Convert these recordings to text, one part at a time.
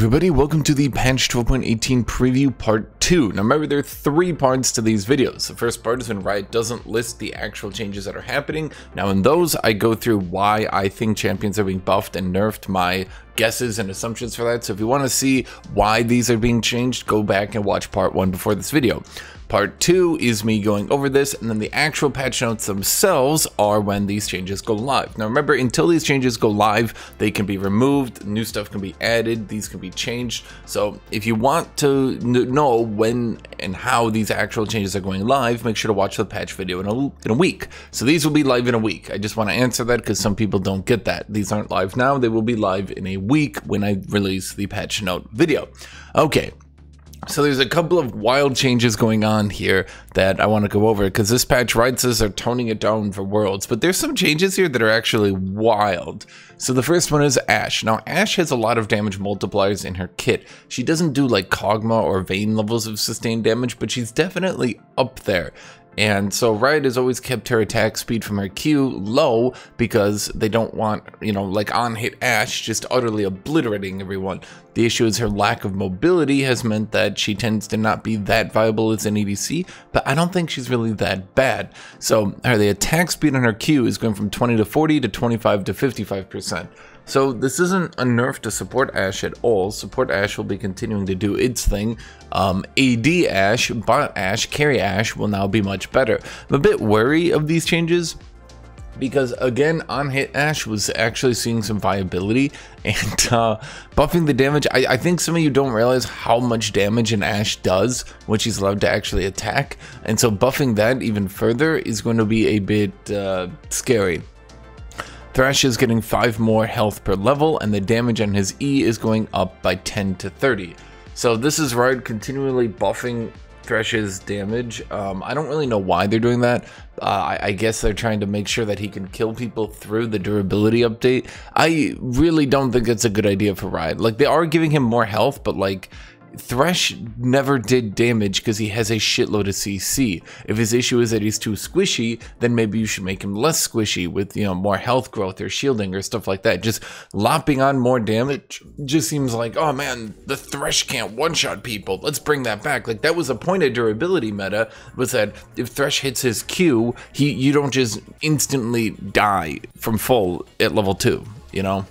everybody, welcome to the patch 12.18 preview part 2. Now remember there are three parts to these videos. The first part is when Riot doesn't list the actual changes that are happening. Now in those I go through why I think champions are being buffed and nerfed, my guesses and assumptions for that. So if you want to see why these are being changed, go back and watch part 1 before this video. Part 2 is me going over this, and then the actual patch notes themselves are when these changes go live. Now remember, until these changes go live, they can be removed, new stuff can be added, these can be changed. So if you want to know when and how these actual changes are going live, make sure to watch the patch video in a, in a week. So these will be live in a week. I just want to answer that because some people don't get that. These aren't live now, they will be live in a week when I release the patch note video. Okay, so there's a couple of wild changes going on here that I want to go over because this patch writes says they're toning it down for worlds, but there's some changes here that are actually wild. So the first one is Ashe. Now Ashe has a lot of damage multipliers in her kit. She doesn't do like Kog'Maw or Vayne levels of sustained damage, but she's definitely up there. And so Riot has always kept her attack speed from her Q low because they don't want, you know, like on hit Ashe just utterly obliterating everyone. The issue is her lack of mobility has meant that she tends to not be that viable as an ADC, but I don't think she's really that bad. So her the attack speed on her Q is going from 20 to 40 to 25 to 55%. So this isn't a nerf to support Ashe at all. Support Ashe will be continuing to do its thing. Um, AD Ashe, bot Ashe, carry Ashe will now be much better. I'm a bit wary of these changes because again on hit Ashe was actually seeing some viability and uh, buffing the damage I, I, think some of you don't realize how much damage an Ashe does when she's allowed to actually attack and so buffing that even further is going to be a bit uh, scary Thresh is getting 5 more health per level, and the damage on his E is going up by 10 to 30. So this is Riot continually buffing Thresh's damage. Um, I don't really know why they're doing that. Uh, I, I, guess they're trying to make sure that he can kill people through the durability update. I really don't think it's a good idea for Riot. Like, they are giving him more health, but like Thresh never did damage because he has a shitload of CC. If his issue is that he's too squishy, then maybe you should make him less squishy with, you know, more health growth or shielding or stuff like that. Just lopping on more damage just seems like, oh man, the Thresh can't one-shot people. Let's bring that back. Like that was a point of durability meta was that if Thresh hits his Q, he you don't just instantly die from full at level two, you know?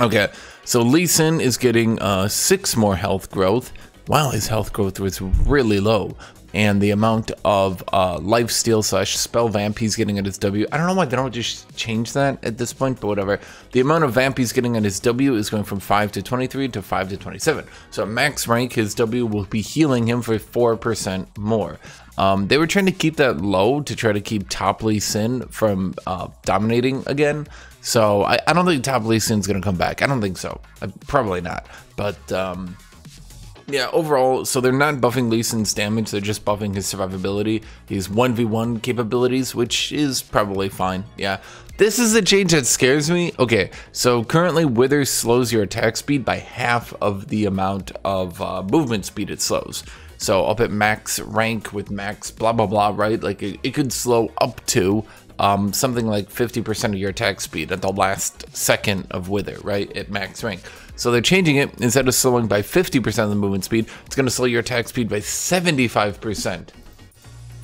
Okay. So Lee Sin is getting uh, six more health growth. Wow, his health growth was really low. And the amount of uh, life steal slash spell vamp he's getting at his W. I don't know why they don't just change that at this point, but whatever. The amount of vamp he's getting at his W is going from 5 to 23 to 5 to 27. So max rank, his W will be healing him for 4% more. Um, they were trying to keep that low to try to keep top Lee Sin from uh, dominating again. So I, I don't think top Lee Sin's going to come back. I don't think so. I, probably not. But um, yeah, overall, so they're not buffing Lee Sin's damage. They're just buffing his survivability, his 1v1 capabilities, which is probably fine. Yeah. This is a change that scares me. Okay, so currently Wither slows your attack speed by half of the amount of uh, movement speed it slows. So up at max rank with max blah blah blah, right? Like it, it could slow up to um, something like 50% of your attack speed at the last second of Wither, right? At max rank. So they're changing it instead of slowing by 50% of the movement speed, it's going to slow your attack speed by 75%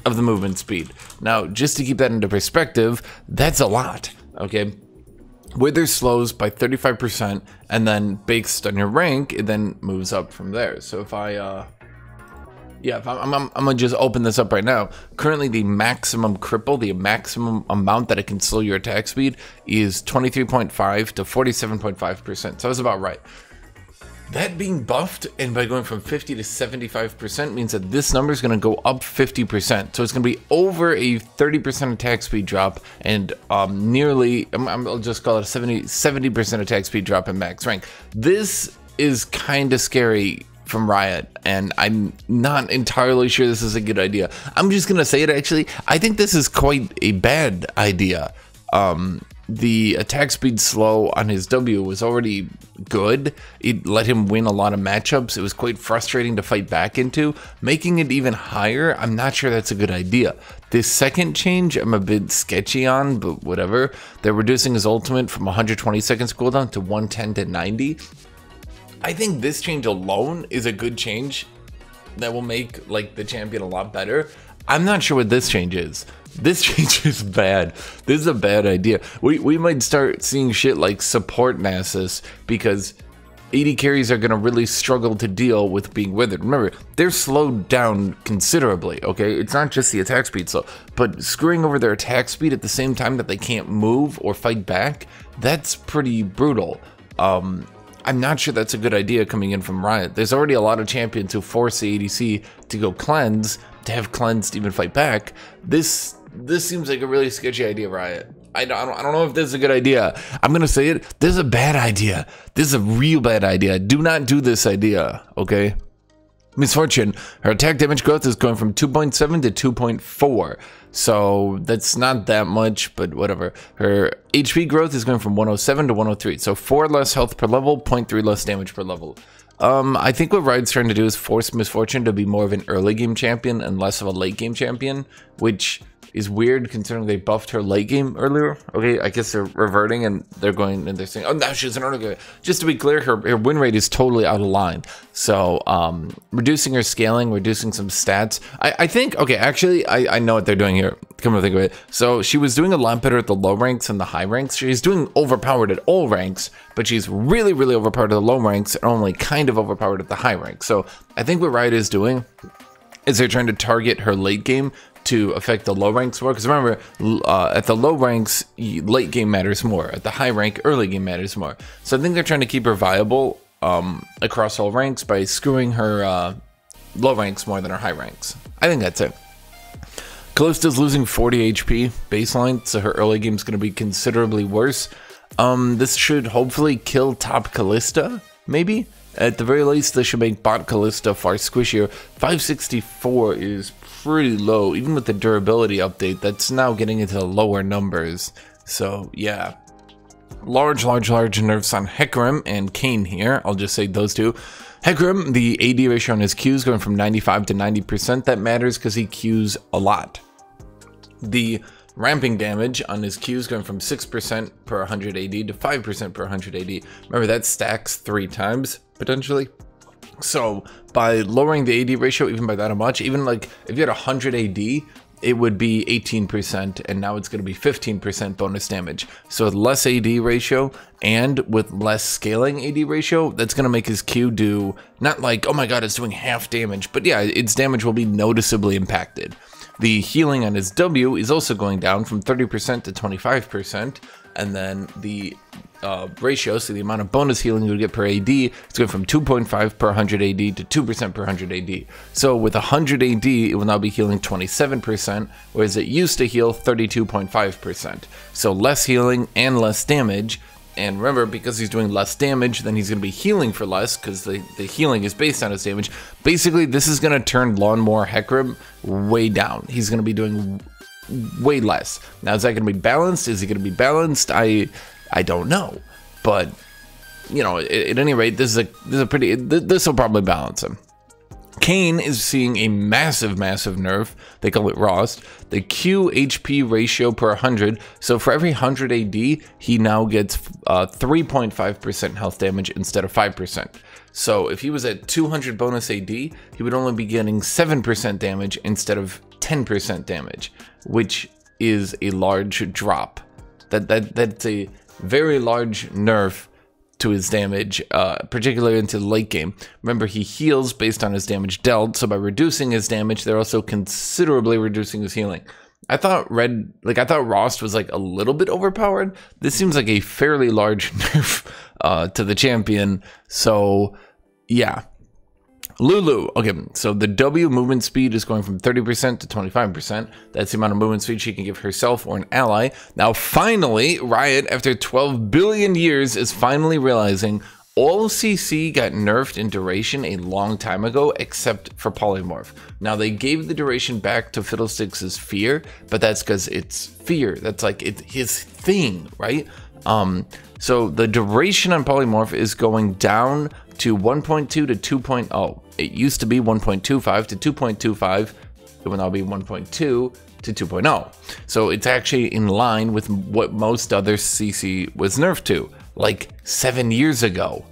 of the movement speed. Now, just to keep that into perspective, that's a lot, okay? Wither slows by 35%, and then based on your rank, it then moves up from there. So if I, uh, yeah, I'm, I'm, I'm, gonna just open this up right now. Currently, the maximum cripple, the maximum amount that it can slow your attack speed is 23.5 to 47.5%. So that's about right. That being buffed and by going from 50 to 75% means that this number is going to go up 50%. So it's going to be over a 30% attack speed drop and um, nearly, I'll just call it a 70, 70% attack speed drop in max rank. This is kind of scary from Riot, and I'm not entirely sure this is a good idea. I'm just gonna say it actually. I think this is quite a bad idea. Um, the attack speed slow on his W was already good. It let him win a lot of matchups. It was quite frustrating to fight back into. Making it even higher, I'm not sure that's a good idea. This second change, I'm a bit sketchy on, but whatever. They're reducing his ultimate from 120 seconds cooldown to 110 to 90 I think this change alone is a good change that will make like the champion a lot better. I'm not sure what this change is. This change is bad. This is a bad idea. We we might start seeing shit like support Nasus because AD carries are going to really struggle to deal with being withered. Remember, they're slowed down considerably, okay? It's not just the attack speed slow, but screwing over their attack speed at the same time that they can't move or fight back, that's pretty brutal. Um, I'm not sure that's a good idea coming in from Riot. There's already a lot of champions who force the ADC to go cleanse, to have cleansed to even fight back. This this seems like a really sketchy idea, Riot. I don't, I don't know if this is a good idea. I'm going to say it. This is a bad idea. This is a real bad idea. Do not do this idea, okay? Miss Fortune, her attack damage growth is going from 2.7 to 2.4. So that's not that much, but whatever. Her HP growth is going from 107 to 103. So 4 less health per level, 0.3 less damage per level. Um, I think what Riot's trying to do is force Miss Fortune to be more of an early game champion and less of a late game champion, which is weird considering they buffed her late game earlier. Okay, I guess they're reverting and they're going and they're saying, oh, now she's an early game. Just to be clear, her, her win rate is totally out of line. So um, reducing her scaling, reducing some stats. I, I think, okay, actually, I, I know what they're doing here. Come to think of it. So she was doing a lot better at the low ranks and the high ranks. She's doing overpowered at all ranks, but she's really, really overpowered at the low ranks and only kind of overpowered at the high ranks. So I think what Riot is doing is they're trying to target her late game to affect the low ranks more. Because remember, uh, at the low ranks, late game matters more. At the high rank, early game matters more. So I think they're trying to keep her viable um, across all ranks by screwing her uh, low ranks more than her high ranks. I think that's it. Kalista's losing 40 HP baseline, so her early game is going to be considerably worse. Um, this should hopefully kill top Kalista, maybe? At the very least, this should make bot Kalista far squishier. 564 is pretty low, even with the durability update, that's now getting into the lower numbers. So yeah, large, large, large nerfs on Hecarim and Kayn here. I'll just say those two. Hecarim, the AD ratio on his Qs going from 95 to 90%. That matters because he Qs a lot. The ramping damage on his Qs going from 6% per 100 AD to 5% per 100 AD. Remember, that stacks three times, potentially. So by lowering the AD ratio even by that much, even like if you had 100 AD, it would be 18% and now it's going to be 15% bonus damage. So with less AD ratio and with less scaling AD ratio, that's going to make his Q do not like, oh my god, it's doing half damage, but yeah, its damage will be noticeably impacted. The healing on his W is also going down from 30% to 25%, and then the uh, ratio, so the amount of bonus healing you would get per AD, it's going from 2.5 per 100 AD to 2% per 100 AD. So with 100 AD, it will now be healing 27%, whereas it used to heal 32.5%. So less healing and less damage. And remember, because he's doing less damage, then he's going to be healing for less, because the, the healing is based on his damage. Basically, this is going to turn Lawnmower Hecarim way down. He's going to be doing way less. Now, is that going to be balanced? Is he going to be balanced? I I don't know, but you know, at, any rate, this is a this is a pretty this will probably balance him. Kayn is seeing a massive, massive nerf. They call it Rhaast. The Q HP ratio per 100. So for every 100 AD, he now gets 3.5% uh, health damage instead of 5%. So if he was at 200 bonus AD, he would only be getting 7% damage instead of 10% damage, which is a large drop. That that that's a very large nerf to his damage, uh, particularly into the late game. Remember, he heals based on his damage dealt, so by reducing his damage, they're also considerably reducing his healing. I thought Red, like I thought Rhaast was like a little bit overpowered. This seems like a fairly large nerf uh, to the champion. So yeah, Lulu. Okay, so the W movement speed is going from 30% to 25%. That's the amount of movement speed she can give herself or an ally. Now, finally, Riot, after 12 billion years, is finally realizing all CC got nerfed in duration a long time ago, except for Polymorph. Now, they gave the duration back to Fiddlesticks' Fear, but that's because it's Fear. That's like it's his thing, right? Um, so the duration on Polymorph is going down to 1.2 to 2.0. It used to be 1.25 to 2.25. It will now be 1.2 to 2.0. So it's actually in line with what most other CC was nerfed to, like seven years ago.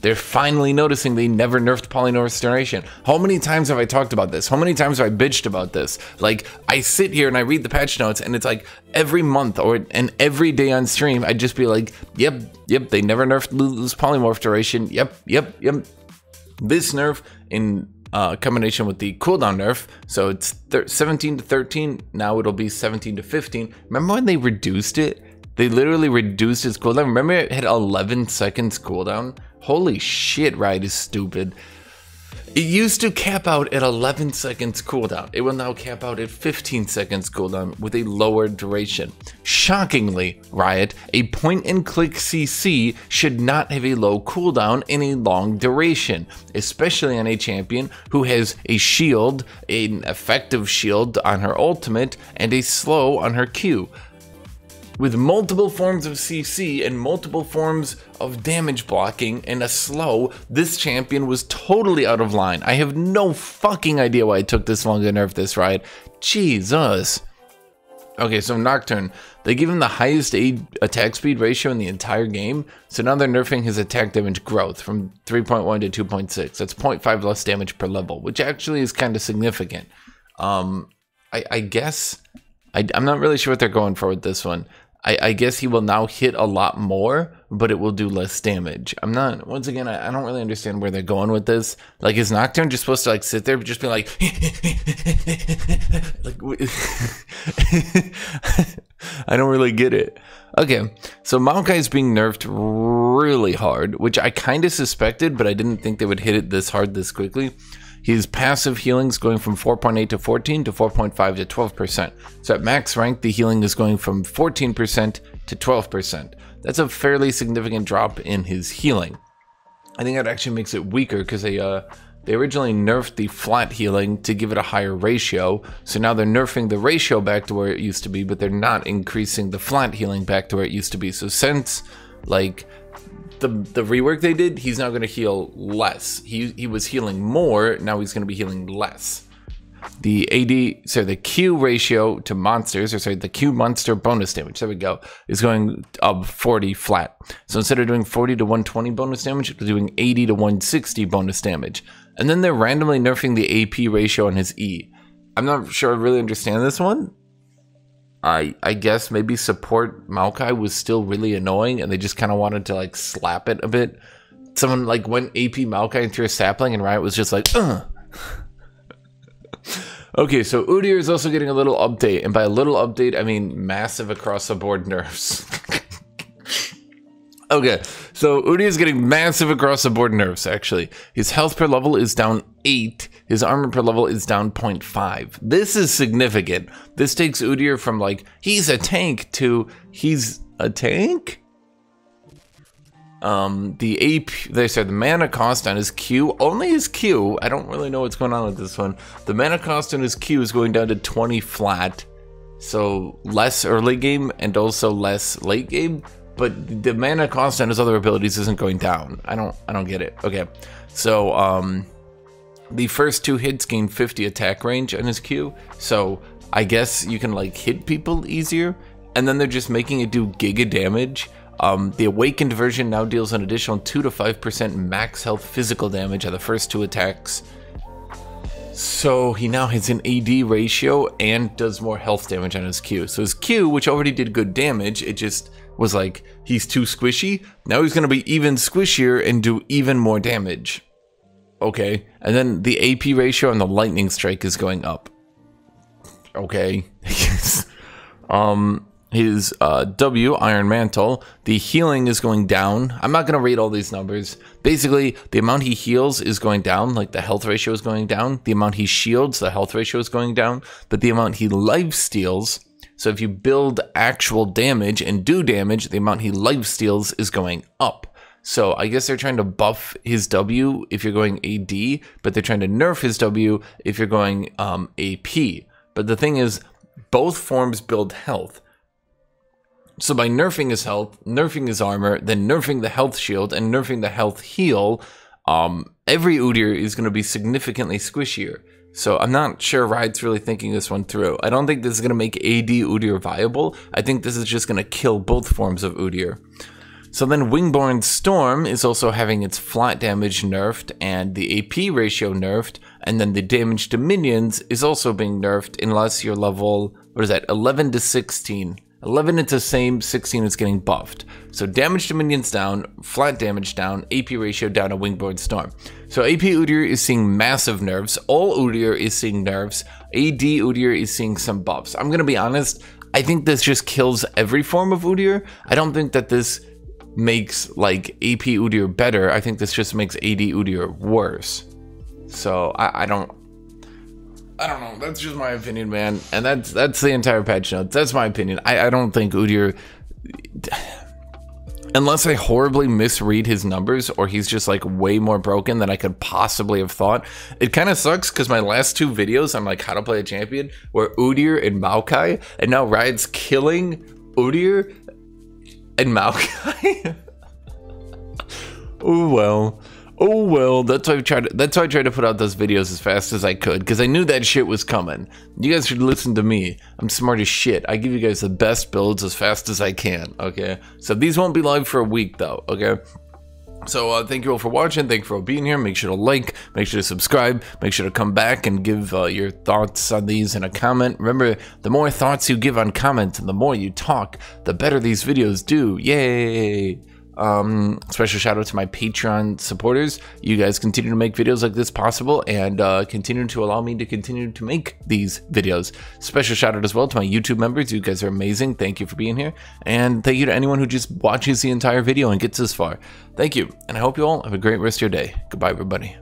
They're finally noticing they never nerfed Polymorph Restoration. How many times have I talked about this? How many times have I bitched about this? Like, I sit here and I read the patch notes, and it's like every month or and every day on stream, I'd just be like, yep, yep, they never nerfed Lulu's Polymorph Duration. Yep, yep, yep. This nerf in uh, combination with the cooldown nerf, so it's 17 to 13, now it'll be 17 to 15. Remember when they reduced it? They literally reduced its cooldown. Remember it had 11 seconds cooldown? Holy shit, Riot is stupid. It used to cap out at 11 seconds cooldown. It will now cap out at 15 seconds cooldown with a lower duration. Shockingly, Riot, a point and click CC should not have a low cooldown and a long duration, especially on a champion who has a shield, an effective shield on her ultimate, and a slow on her Q with multiple forms of CC and multiple forms of damage blocking and a slow, this champion was totally out of line. I have no fucking idea why it took this long to nerf this Riot. Jesus. Okay, so Nocturne, they give him the highest attack speed ratio in the entire game, so now they're nerfing his attack damage growth from 3.1 to 2.6. That's 0.5 less damage per level, which actually is kind of significant. Um, I, I guess I, am not really sure what they're going for with this one. I, I, guess he will now hit a lot more, but it will do less damage. I'm not, once again, I, I, don't really understand where they're going with this. Like, is Nocturne just supposed to, like, sit there, just be like, like, I don't really get it. Okay, so Maokai is being nerfed really hard, which I kind of suspected, but I didn't think they would hit it this hard this quickly. His passive healing is going from 4.8 to 14 to 4.5 to 12%. So at max rank, the healing is going from 14% to 12%. That's a fairly significant drop in his healing. I think that actually makes it weaker because they uh, they originally nerfed the flat healing to give it a higher ratio. So now they're nerfing the ratio back to where it used to be, but they're not increasing the flat healing back to where it used to be. So since like the the rework they did, he's now going to heal less. He he was healing more, now he's going to be healing less. The AD, sorry, the Q ratio to monsters, or sorry, the Q monster bonus damage, there we go, is going up 40 flat. So instead of doing 40 to 120 bonus damage, it's doing 80 to 160 bonus damage. And then they're randomly nerfing the AP ratio on his E. I'm not sure I really understand this one. I I guess maybe support Maokai was still really annoying and they just kind of wanted to like slap it a bit. Someone like went AP Maokai into a sapling and Riot was just like, Ugh. okay, so Udyr is also getting a little update, and by a little update, I mean massive across the board nerfs. okay, so Udyr is getting massive across the board nerfs, actually. His health per level is down 8 his armor per level is down 0.5. This is significant. This takes Udyr from like, he's a tank to he's a tank? Um, the AP, they said the mana cost on his Q, only his Q, I don't really know what's going on with this one. The mana cost on his Q is going down to 20 flat. So less early game and also less late game, but the mana cost on his other abilities isn't going down. I don't, I don't get it. Okay. So, um, the first two hits gain 50 attack range on his Q, so I guess you can like hit people easier, and then they're just making it do giga damage. Um, the awakened version now deals an additional 2 to 5% max health physical damage on the first two attacks. So he now has an AD ratio and does more health damage on his Q. So his Q, which already did good damage, it just was like, he's too squishy. Now he's going to be even squishier and do even more damage. Okay. And then the AP ratio on the lightning strike is going up. Okay. um his uh, W, Iron Mantle, the healing is going down. I'm not going to read all these numbers. Basically, the amount he heals is going down, like the health ratio is going down. The amount he shields, the health ratio is going down. But the amount he life steals, so if you build actual damage and do damage, the amount he life steals is going up. So I guess they're trying to buff his W if you're going AD, but they're trying to nerf his W if you're going um, AP. But the thing is, both forms build health. So by nerfing his health, nerfing his armor, then nerfing the health shield, and nerfing the health heal, um, every Udyr is going to be significantly squishier. So I'm not sure Riot's really thinking this one through. I don't think this is going to make AD Udyr viable. I think this is just going to kill both forms of Udyr. So then Wingborne Storm is also having its flat damage nerfed and the AP ratio nerfed, and then the damage to minions is also being nerfed unless you're level, what is that, 11 to 16. 11 it's the same, 16 is getting buffed. So damage to minions down, flat damage down, AP ratio down to Wingborne Storm. So AP Udyr is seeing massive nerfs, all Udyr is seeing nerfs, AD Udyr is seeing some buffs. I'm gonna be honest, I think this just kills every form of Udyr. I don't think that this makes like AP Udyr better. I think this just makes AD Udyr worse. So I, I don't I don't know. That's just my opinion, man. And that's that's the entire patch notes. That's my opinion. I, I don't think Udyr unless I horribly misread his numbers or he's just like way more broken than I could possibly have thought. It kind of sucks because my last two videos on like how to play a champion were Udyr and Maokai, and now Riot's killing Udyr and Maokai. oh well. Oh well, that's why I tried. To, that's why I tried to put out those videos as fast as I could because I knew that shit was coming. You guys should listen to me. I'm smart as shit. I give you guys the best builds as fast as I can. Okay, so these won't be live for a week though. Okay. So uh, thank you all for watching. Thank you for all being here. Make sure to like, make sure to subscribe, make sure to come back and give uh, your thoughts on these in a comment. Remember, the more thoughts you give on comments and the more you talk, the better these videos do. Yay! Um, special shout out to my Patreon supporters. You guys continue to make videos like this possible and uh, continue to allow me to continue to make these videos. Special shout out as well to my YouTube members. You guys are amazing. Thank you for being here. And thank you to anyone who just watches the entire video and gets this far. Thank you. And I hope you all have a great rest of your day. Goodbye, everybody.